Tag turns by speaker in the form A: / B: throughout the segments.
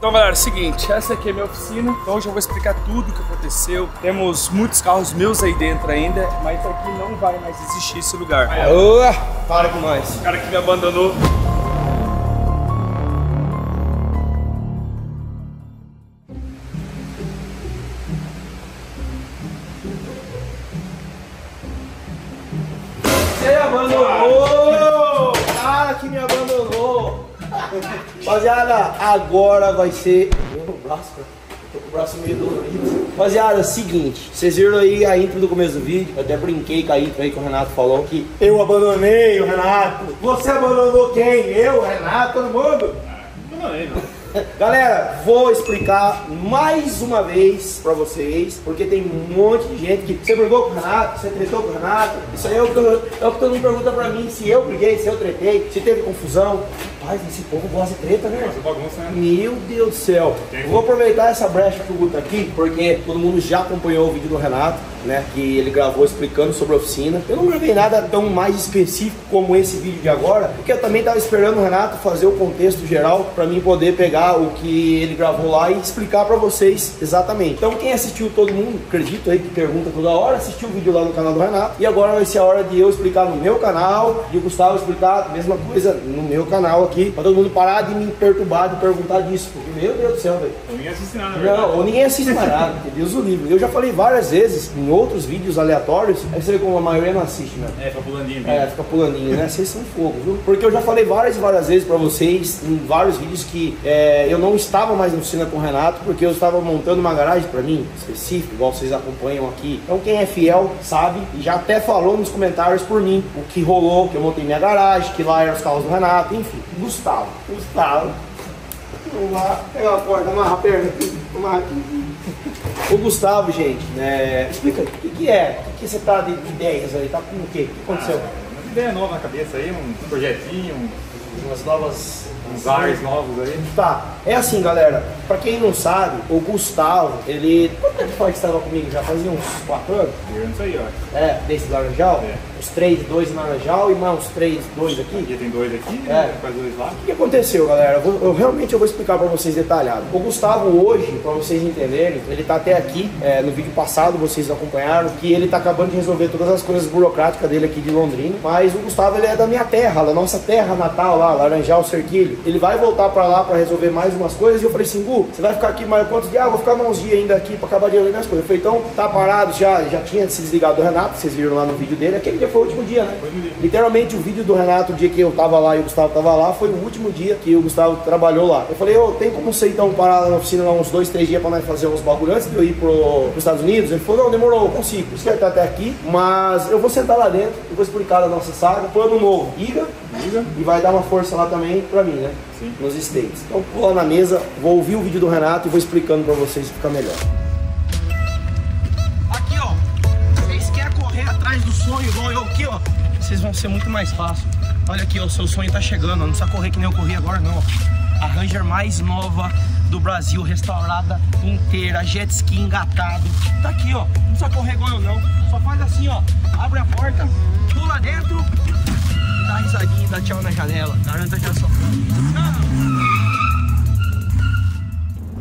A: Então galera, é o seguinte, essa aqui é a minha oficina, então hoje eu vou explicar tudo o que aconteceu. Temos muitos carros meus aí dentro ainda, mas aqui não vai mais existir esse lugar.
B: Boa! Para com nós.
A: O cara que me abandonou.
B: Agora vai ser. Meu braço, cara. Tô com o braço meio dolorido. Rapaziada, seguinte, vocês viram aí a intro do começo do vídeo. Eu até brinquei com a intro aí que o Renato falou que eu abandonei o Renato. Você abandonou quem? Eu, Renato, todo mundo?
A: Não, não.
B: Galera, vou explicar mais uma vez pra vocês, porque tem um monte de gente que você brigou com o Renato, você tretou com o Renato. Isso aí é o que, eu- é o que todo mundo pergunta pra mim, se eu briguei, se eu tretei, se teve confusão. Rapaz, esse povo gosta de treta, né?
A: bagunça, né?
B: Meu Deus do céu. Eu vou aproveitar essa brecha que o Guto tá aqui, porque todo mundo já acompanhou o vídeo do Renato, né? Que ele gravou explicando sobre a oficina. Eu não gravei nada tão mais específico como esse vídeo de agora, porque eu também tava esperando o Renato fazer o contexto geral pra mim poder pegar o que ele gravou lá e explicar pra vocês exatamente. Então quem assistiu todo mundo, acredito aí que pergunta toda hora, assistiu o vídeo lá no canal do Renato. E agora vai ser a hora de eu explicar no meu canal e o Gustavo explicar a mesma coisa no meu canal aqui, pra todo mundo parar de me perturbar, de perguntar disso, porque meu Deus do céu, velho.
A: Ninguém assiste nada, na
B: Não, ou ninguém assiste nada, Deus o livre. Eu já falei várias vezes em outros vídeos aleatórios, aí você vê como a maioria não assiste, né?
A: É, pra pulandinho.
B: É, fica pulandinho, né? Vocês são fogo, viu? Porque eu já falei várias e várias vezes pra vocês, em vários vídeos, que é, eu não estava mais na oficina com o Renato, porque eu estava montando uma garagem pra mim, específica, igual vocês acompanham aqui. Então quem é fiel sabe, e já até falou nos comentários por mim, o que rolou, que eu montei minha garagem, que lá eram os carros do Renato, enfim. Gustavo, Gustavo. Vamos lá, pegar uma corda, amarra a perna aqui, aqui. O Gustavo, gente, né, explica, o que, que é? O que, que você tá de de ideias aí? Tá com o quê? O que aconteceu?
C: Uma ideia nova na cabeça aí, um projetinho,
B: Umas novas.
C: uns ares novos aí.
B: Tá, é assim, galera. Pra quem não sabe, o Gustavo, ele. Quanto tempo faz que estava comigo? Já fazia uns 4 anos?
C: Eu isso aí, ó.
B: É, desse laranjal?
C: É.
B: Os três, dois em laranjal e mais uns três, dois aqui?
C: Aqui tem dois aqui,
B: É.
C: faz dois lá.
B: O que aconteceu, galera? Eu, vou- eu realmente eu vou explicar pra vocês detalhado. O Gustavo hoje, pra vocês entenderem, ele tá até aqui, é, no vídeo passado vocês acompanharam, que ele tá acabando de resolver todas as coisas burocráticas dele aqui de Londrina. Mas o Gustavo, ele é da minha terra, da nossa terra natal lá, Laranjal, Cerquilho. Ele vai voltar pra lá pra resolver mais umas coisas. E eu falei assim, Gu, você vai ficar aqui mais quantos dias? Ah, vou ficar mais uns dias ainda aqui pra acabar de resolver as coisas. Eu falei, então, tá parado já, já tinha se desligado do Renato, vocês viram lá no vídeo dele. Aquele dia foi o último dia, né? Literalmente o vídeo do Renato, o dia que eu tava lá e o Gustavo tava lá, foi o último dia que o Gustavo trabalhou lá. Eu falei, ô, tem como você então parar na oficina lá uns dois, três dias pra nós fazer uns bagulho antes de eu ir pro, pros Estados Unidos? Ele falou, não, demorou, eu consigo. Você vai estar até aqui, mas eu vou sentar lá dentro, eu vou explicar a nossa saga, plano novo, Iga, e vai dar uma força lá também pra mim, né?
C: Sim.
B: Nos States. Então pula na mesa, vou ouvir o vídeo do Renato e vou explicando pra vocês ficar melhor. Vocês vão ser muito mais fácil. Olha aqui, o seu sonho tá chegando. Não precisa correr que nem eu corri agora, não. A Ranger mais nova do Brasil, restaurada inteira, jet ski engatado. Tá aqui, ó. Não precisa correr igual eu, não. Só faz assim, ó. Abre a porta, pula dentro dá risadinha e dá tchau na janela. Garanta já só.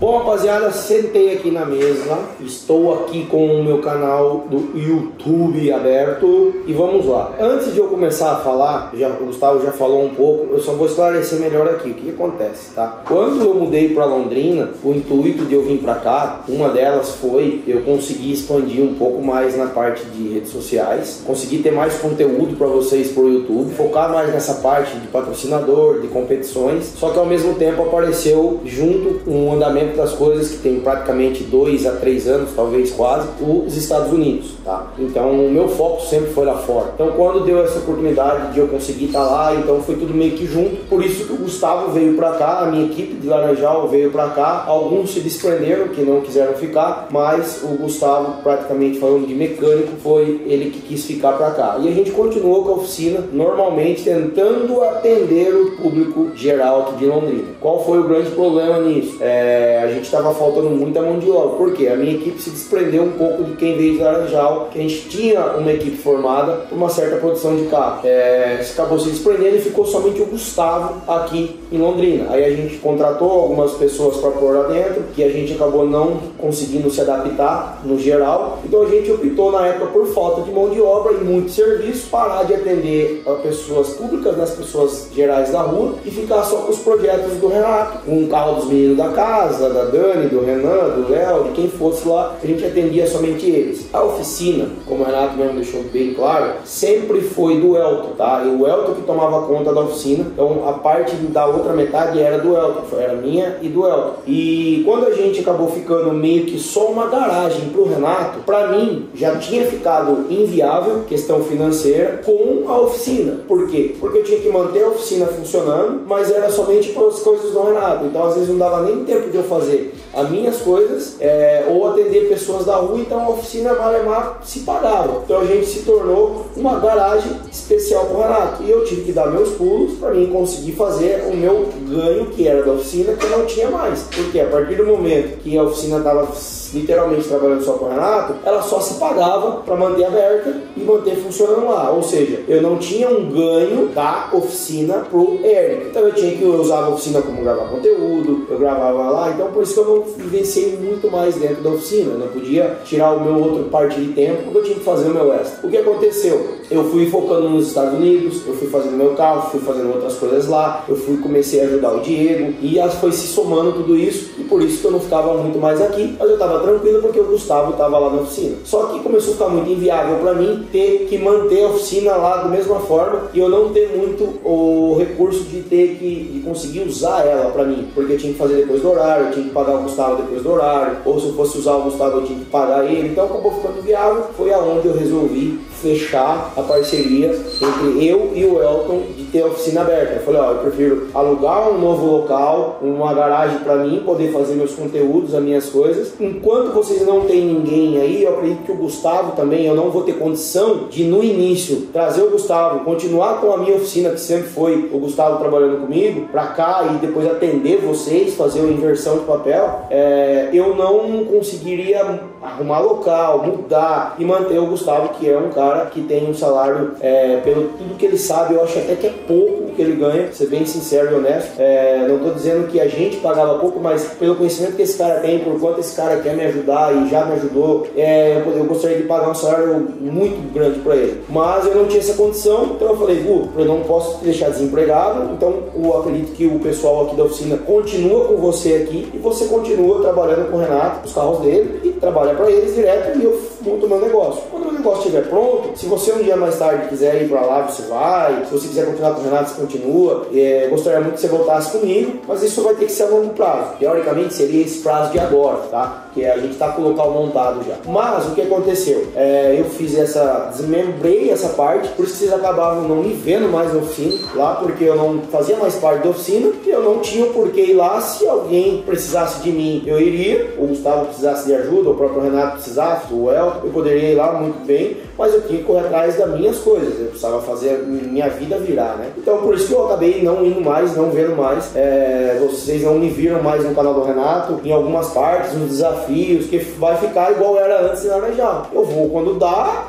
B: Bom, rapaziada, sentei aqui na mesa. Estou aqui com o meu canal do YouTube aberto e vamos lá. Antes de eu começar a falar, já, o Gustavo já falou um pouco, eu só vou esclarecer melhor aqui o que acontece, tá? Quando eu mudei para Londrina, o intuito de eu vir para cá, uma delas foi eu conseguir expandir um pouco mais na parte de redes sociais, conseguir ter mais conteúdo para vocês pro YouTube, focar mais nessa parte de patrocinador, de competições. Só que ao mesmo tempo apareceu junto um andamento das coisas que tem praticamente dois a três anos, talvez quase, os Estados Unidos, tá? Então o meu foco sempre foi lá fora. Então quando deu essa oportunidade de eu conseguir estar lá, então foi tudo meio que junto. Por isso que o Gustavo veio pra cá, a minha equipe de Laranjal veio pra cá. Alguns se desprenderam que não quiseram ficar, mas o Gustavo, praticamente falando de mecânico, foi ele que quis ficar pra cá. E a gente continuou com a oficina normalmente tentando atender o público geral aqui de Londrina. Qual foi o grande problema nisso? É, a gente estava faltando muita mão de obra. Por quê? A minha equipe se desprendeu um pouco de quem veio de Laranjal, que a gente tinha uma equipe formada por uma certa produção de carro. É, acabou se desprendendo e ficou somente o Gustavo aqui em Londrina. Aí a gente contratou algumas pessoas para pôr lá dentro, que a gente acabou não conseguindo se adaptar no geral. Então a gente optou na época por falta de mão de obra e muito serviço, parar de atender a pessoas públicas, nas né, pessoas gerais da rua e ficar só com os projetos do Renato, com o carro dos meninos da casa, da Dani, do Renan, do Léo, de quem fosse lá, a gente atendia somente eles. A oficina, como o Renato mesmo deixou bem claro, sempre foi do Elton, tá? E o Elton que tomava conta da oficina, então a parte da outra metade era do Elton, era minha e do Elton. E quando a gente acabou ficando meio que só uma garagem pro Renato, para mim já tinha ficado inviável questão financeira com a oficina. Por quê? Porque eu tinha que manter a oficina funcionando, mas era somente para as coisas do Renato. Então às vezes não dava nem tempo de eu fazer as minhas coisas é, ou atender pessoas da rua, então a oficina Malemar se pagava. Então a gente se tornou uma garagem especial para o Renato. E eu tive que dar meus pulos para mim conseguir fazer o meu ganho que era da oficina que eu não tinha mais. Porque a partir do momento que a oficina estava literalmente trabalhando só com o Renato, ela só se pagava para manter aberta e manter funcionando lá. Ou seja, eu não tinha um ganho da oficina pro Eric. Então eu tinha que usar a oficina como gravar conteúdo, eu gravava lá, então por isso que eu não vivenciei muito mais dentro da oficina. Eu não podia tirar o meu outro parte de tempo porque eu tinha que fazer o meu extra. O que aconteceu? Eu fui focando nos Estados Unidos, eu fui fazendo meu carro, fui fazendo outras coisas lá, eu fui comecei a ajudar o Diego e foi se somando tudo isso e por isso que eu não ficava muito mais aqui, mas eu estava tranquilo porque o Gustavo estava lá na oficina. Só que começou a ficar muito inviável para mim ter que manter a oficina lá da mesma forma e eu não ter muito o recurso de ter que de conseguir usar ela para mim, porque eu tinha que fazer depois do horário, eu tinha que pagar o Gustavo depois do horário, ou se eu fosse usar o Gustavo eu tinha que pagar ele, então acabou ficando inviável. Foi aonde eu resolvi fechar a parceria entre eu e o Elton de ter a oficina aberta. Eu falei, ó, eu prefiro alugar um novo local, uma garagem para mim, poder fazer meus conteúdos, as minhas coisas. Enquanto vocês não tem ninguém aí, eu acredito que o Gustavo também, eu não vou ter condição de no início trazer o Gustavo, continuar com a minha oficina, que sempre foi o Gustavo trabalhando comigo, para cá e depois atender vocês, fazer uma inversão de papel. É, eu não conseguiria arrumar local, mudar e manter o Gustavo, que é um cara que tem um salário, é, pelo tudo que ele sabe, eu acho até que é pouco que ele ganha, ser bem sincero e honesto. É, não estou dizendo que a gente pagava pouco, mas pelo conhecimento que esse cara tem, por quanto esse cara quer me ajudar e já me ajudou, é, eu gostaria de pagar um salário muito grande para ele. Mas eu não tinha essa condição, então eu falei, Gu, eu não posso te deixar desempregado, então eu acredito que o pessoal aqui da oficina continua com você aqui e você continua trabalhando com o Renato, os carros dele, e trabalha para eles direto e eu monto meu negócio. Quando o meu negócio estiver pronto, se você um dia mais tarde quiser ir para lá, você vai. Se você quiser continuar com o Renato, você continua. É, gostaria muito que você voltasse comigo, mas isso vai ter que ser a longo prazo. Teoricamente seria esse prazo de agora, tá? Que a gente está com o local montado já. Mas o que aconteceu? É, eu fiz essa, desmembrei essa parte, por isso vocês acabavam não me vendo mais na oficina lá, porque eu não fazia mais parte da oficina e eu não tinha o porquê ir lá. Se alguém precisasse de mim, eu iria. O Gustavo precisasse de ajuda, o próprio Renato precisasse, o El, eu poderia ir lá muito bem, mas eu tinha que correr atrás das minhas coisas. Eu precisava fazer minha vida virar, né? Então por isso que eu acabei não indo mais, não vendo mais. É, vocês não me viram mais no canal do Renato, em algumas partes, nos desafios, que vai ficar igual era antes na Laranjal. Eu vou quando dá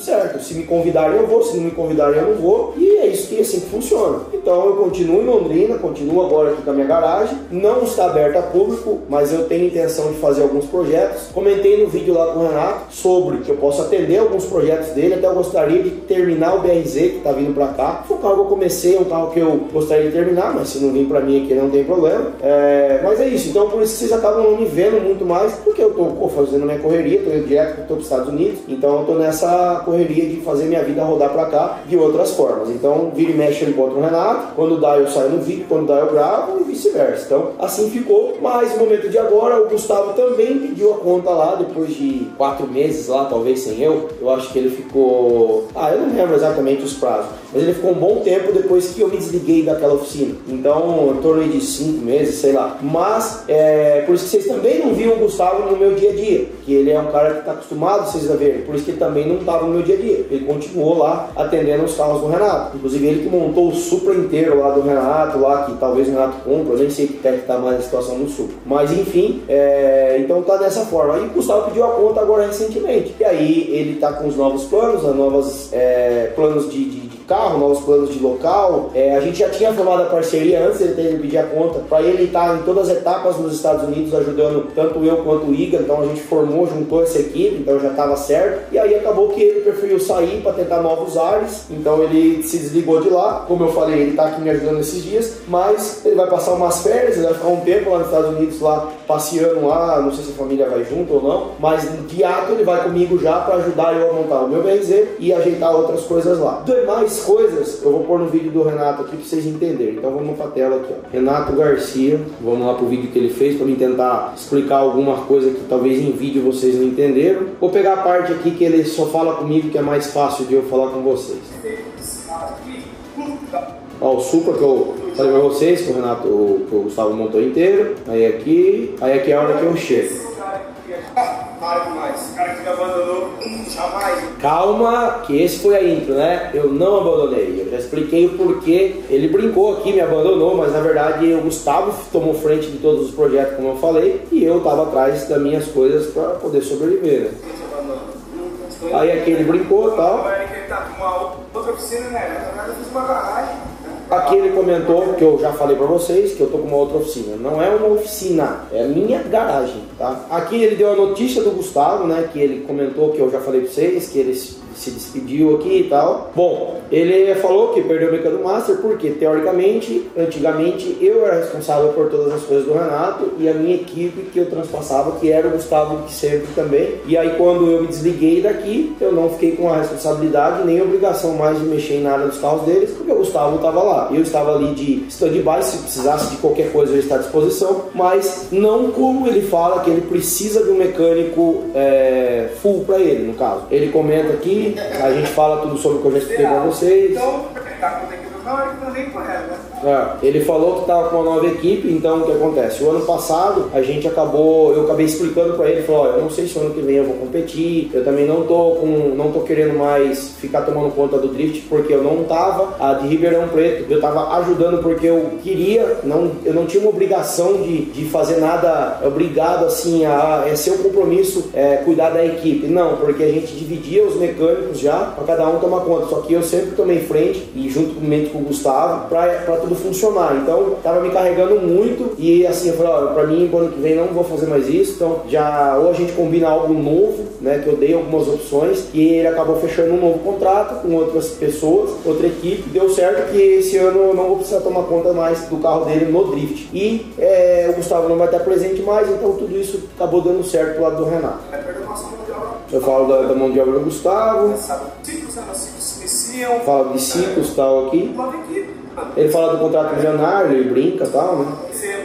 B: tudo certo. Se me convidarem, eu vou. Se não me convidarem, eu não vou. E é isso que assim que funciona. Então eu continuo em Londrina, continuo agora aqui com a minha garagem. Não está aberta a público, mas eu tenho intenção de fazer alguns projetos. Comentei no vídeo lá com o Renato sobre que eu posso atender alguns projetos dele. Até eu gostaria de terminar o BRZ que está vindo para cá. Foi um carro que eu comecei, um carro que eu gostaria de terminar, mas se não vir para mim aqui não tem problema. É, mas é isso. Então por isso vocês acabam não me vendo muito mais, porque eu estou fazendo minha correria, estou direto para os Estados Unidos. Então eu estou nessa correria de fazer minha vida rodar para cá de outras formas. Então, vira e mexe eu encontro o Renato, quando dá eu saio no vídeo, quando dá eu gravo e vice-versa. Então, assim ficou. Mas no momento de agora, o Gustavo também pediu a conta lá, depois de quatro meses lá, talvez sem eu. Eu acho que ele ficou. Ah, eu não lembro exatamente os prazos Mas ele ficou um bom tempo depois que eu me desliguei daquela oficina. Então, em torno de cinco meses, sei lá. Mas, é, por isso que vocês também não viam o Gustavo no meu dia a dia. Que ele é um cara que está acostumado, vocês a verem. Por isso que ele também não estava no meu dia a dia. Ele continuou lá atendendo os carros do Renato. Inclusive, ele que montou o Supra inteiro lá do Renato, lá que talvez o Renato compra. Eu nem sei que está mais a situação do Supra. Mas, enfim, é, então tá dessa forma. Aí o Gustavo pediu a conta agora recentemente. E aí ele tá com os novos planos, as novas é, planos de, de, carro, novos planos de local. É, a gente já tinha formado a parceria antes de ele pedir a conta para ele estar em todas as etapas nos Estados Unidos ajudando tanto eu quanto o Iga. Então a gente formou, juntou essa equipe, então já estava certo. E aí acabou que ele preferiu sair para tentar novos ares. Então ele se desligou de lá. Como eu falei, ele está aqui me ajudando esses dias, mas ele vai passar umas férias, ele vai ficar um tempo lá nos Estados Unidos lá passeando lá, não sei se a família vai junto ou não, mas de ato ele vai comigo já para ajudar eu a montar o meu BRZ e ajeitar outras coisas lá. Demais coisas eu vou pôr no vídeo do Renato aqui para vocês entenderem. Então vamos para a tela aqui, ó. Renato Garcia, vamos lá pro vídeo que ele fez para me tentar explicar alguma coisa que talvez em vídeo vocês não entenderam. Vou pegar a parte aqui que ele só fala comigo que é mais fácil de eu falar com vocês. Ó, o Supra que eu falei pra vocês, que o Renato, o, Gustavo montou inteiro. Aí aqui, aí aqui é a hora que eu chego. Calma, que esse foi a intro, né? Eu não abandonei. Eu já expliquei o porquê. Ele brincou aqui, me abandonou, mas na verdade o Gustavo tomou frente de todos os projetos, como eu falei, e eu tava atrás das minhas coisas para poder sobreviver, né? Aí aqui ele brincou e tal.
A: Outra oficina, né? Na verdade eu fiz uma garagem.
B: Aqui ele comentou, que eu já falei para vocês, que eu tô com uma outra oficina. Não é uma oficina, é a minha garagem, tá? Aqui ele deu a notícia do Gustavo, né? Que ele comentou que eu já falei para vocês, que ele se despediu aqui e tal. Bom, ele falou que perdeu o Mecano Master porque, teoricamente, antigamente eu era responsável por todas as coisas do Renato e a minha equipe que eu transpassava, que era o Gustavo que sempre também. E aí, quando eu me desliguei daqui, eu não fiquei com a responsabilidade nem a obrigação mais de mexer em nada dos carros deles, porque Gustavo estava lá. Eu estava ali de stand-by, se precisasse de qualquer coisa eu estar à disposição, mas não como ele fala que ele precisa de um mecânico é, full para ele, no caso. Ele comenta aqui a gente fala tudo sobre o que eu já expliquei pra vocês.
A: Então, tá com equipe não, ele também correto, né?
B: É, ele falou que estava com uma nova equipe, então o que acontece? O ano passado a gente acabou, eu acabei explicando para ele, falou, ó, eu não sei se ano que vem eu vou competir, eu também não tô com, não tô querendo mais ficar tomando conta do drift porque eu não tava, a de Ribeirão Preto, eu tava ajudando porque eu queria, não, eu não tinha uma obrigação de, de fazer nada obrigado assim a é seu compromisso é, cuidar da equipe, não, porque a gente dividia os mecânicos já para cada um tomar conta, só que eu sempre tomei frente e junto com o Gustavo para tudo funcionar. Então, tava me carregando muito e assim, eu falei, ó, pra mim, ano que vem não vou fazer mais isso. Então, já ou a gente combina algo novo, né, que eu dei algumas opções e ele acabou fechando um novo contrato com outras pessoas, outra equipe. Deu certo que esse ano eu não vou precisar tomar conta mais do carro dele no drift. E é, o Gustavo não vai estar presente mais, então tudo isso acabou dando certo pro lado do Renato. Eu falo da, da mão de obra do Gustavo. Fala de ciclos tal aqui. Ele fala do contrato milionário, ele brinca e tal, né?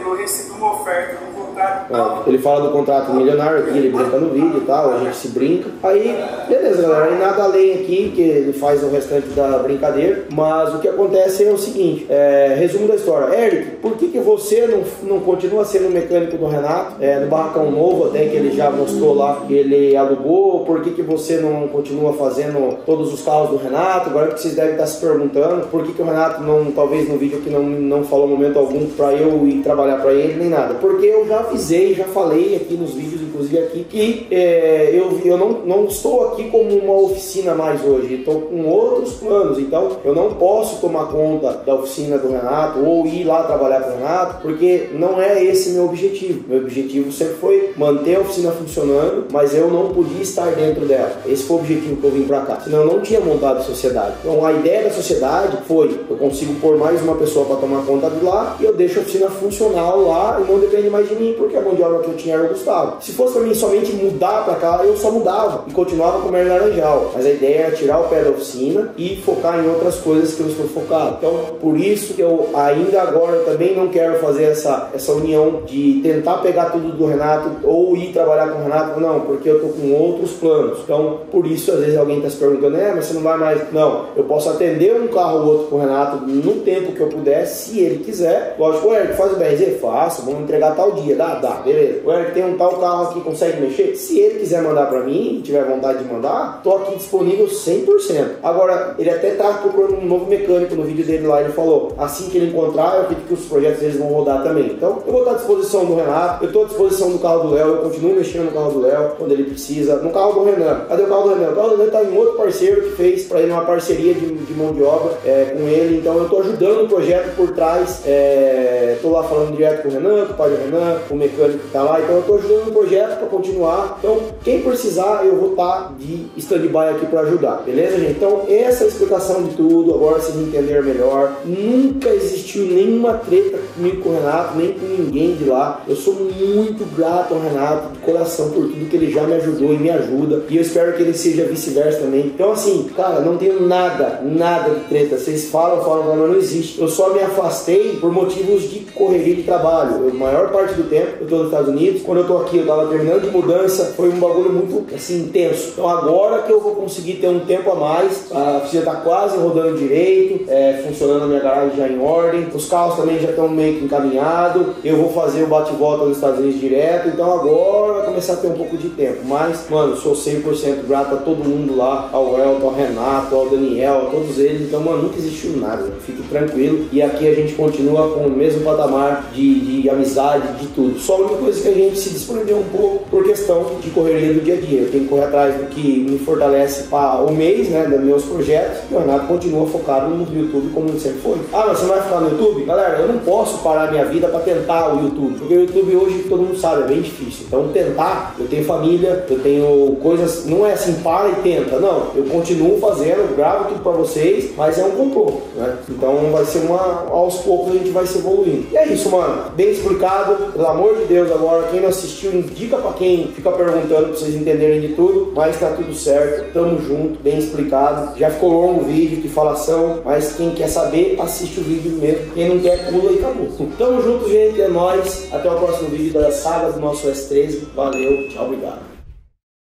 A: Eu recebi uma oferta do contrato.
B: É, ele fala do contrato milionário aqui, ele brinca no vídeo e tal, a gente se brinca. Aí, beleza, galera, aí nada além aqui, que ele faz o restante da brincadeira. Mas o que acontece é o seguinte: é, resumo da história. Eric, por que, que você não, não continua sendo mecânico do Renato? É, no barracão novo, até que ele já mostrou lá que ele alugou. Por que, que você não continua fazendo todos os carros do Renato? Agora que vocês devem estar se perguntando, por que, que o Renato não, talvez no vídeo aqui não, não falou momento algum para eu ir trabalhar para ele, nem nada. Porque eu já avisei, já falei aqui nos vídeos, inclusive aqui, que é, eu, eu não, não estou aqui como uma oficina mais hoje, estou com outros planos, então eu não posso tomar conta da oficina do Renato ou ir lá trabalhar com o Renato, porque não é esse meu objetivo. Meu objetivo sempre foi manter a oficina funcionando, mas eu não podia estar dentro dela. Esse foi o objetivo que eu vim para cá, senão eu não tinha montado a sociedade. Então a ideia da sociedade foi: eu consigo pôr mais uma pessoa para tomar conta de lá e eu deixo a oficina funcional lá e não depende mais de mim, porque a mão de obra que eu tinha era o Gustavo. Se fosse pra mim somente mudar pra cá, eu só mudava e continuava com o Merlin Laranjal. Mas a ideia era tirar o pé da oficina e focar em outras coisas que eu estou focado. Então, por isso que eu ainda agora também não quero fazer essa, essa união de tentar pegar tudo do Renato ou ir trabalhar com o Renato. Não, porque eu tô com outros planos. Então, por isso, às vezes alguém está se perguntando, é, mas você não vai mais. Não, eu posso atender um carro ou outro com o Renato no tempo que eu puder, se ele quiser. Lógico, Eric faz o BRZ? Faço, vamos entregar tal dia. Dá, dá, beleza. O Eric tem um tal carro aqui, consegue mexer? Se ele quiser mandar para mim, tiver vontade de mandar, tô aqui disponível 100%. Agora, ele até tá procurando um novo mecânico no vídeo dele lá, ele falou, assim que ele encontrar, eu acredito que os projetos deles vão rodar também. Então, eu vou estar à disposição do Renato, eu estou à disposição do carro do Léo, eu continuo mexendo no carro do Léo quando ele precisa. No carro do Renan, cadê o carro do Renan? O carro do Renan tá em outro parceiro que fez para ele uma parceria de, de mão de obra é, com ele, então eu estou ajudando o projeto por trás, é, lá falando direto com o Renan, com o pai do Renan, com o mecânico que está lá, então eu estou ajudando o projeto para continuar. Então, quem precisar, eu vou estar de stand-by aqui para ajudar, beleza, gente? Então, essa é a explicação de tudo, agora vocês entenderam melhor. Nunca existiu nenhuma treta comigo com o Renato, nem com ninguém de lá. Eu sou muito grato ao Renato, de coração, por tudo que ele já me ajudou e me ajuda. E eu espero que ele seja vice-versa também. Então, assim, cara, não tenho nada, nada de treta. Vocês falam, falam, mas não existe. Eu só me afastei por motivos de correria de trabalho. Eu, a maior parte do tempo eu tô nos Estados Unidos. Quando eu tô aqui, eu tava terminando de mudança. Foi um bagulho muito, assim, intenso. Então, agora que eu vou conseguir ter um tempo a mais, a oficina tá quase rodando direito, é, funcionando a minha garagem já em ordem. Os carros também já estão meio que encaminhados. Eu vou fazer o bate-volta nos Estados Unidos direto. Então, agora vai começar a ter um pouco de tempo. Mas, mano, sou 100% grato a todo mundo lá, ao Elton, ao Renato, ao Daniel, a todos eles. Então, mano, nunca existiu nada. Fique tranquilo. E aqui a gente continua com o mesmo patamar de, de amizade, de tudo. Só a única coisa que a gente se desprendeu um pouco por questão de correria do dia a dia. Eu tenho que correr atrás do que me fortalece para o mês, né, dos meus projetos. E o Renato continua focado no YouTube como sempre foi. Ah, mas você vai ficar no YouTube? Galera, eu não posso parar minha vida para tentar o YouTube. Porque o YouTube hoje, todo mundo sabe, é bem difícil. Então, tentar, eu tenho família, eu tenho coisas, não é assim, para e tenta. Não, eu continuo fazendo, gravo tudo para vocês, mas é um complô, né? Então vai ser uma, aos poucos a gente vai se evoluindo. E é isso, mano. Bem explicado, pelo amor de Deus agora, quem não assistiu, indica para quem fica perguntando pra vocês entenderem de tudo, mas tá tudo certo, tamo junto, bem explicado. Já ficou longo o vídeo de falação, mas quem quer saber, assiste o vídeo mesmo. Quem não quer, pula e acabou. Tamo junto, gente, é nóis. Até o próximo vídeo da saga do nosso S13. Valeu, tchau, obrigado.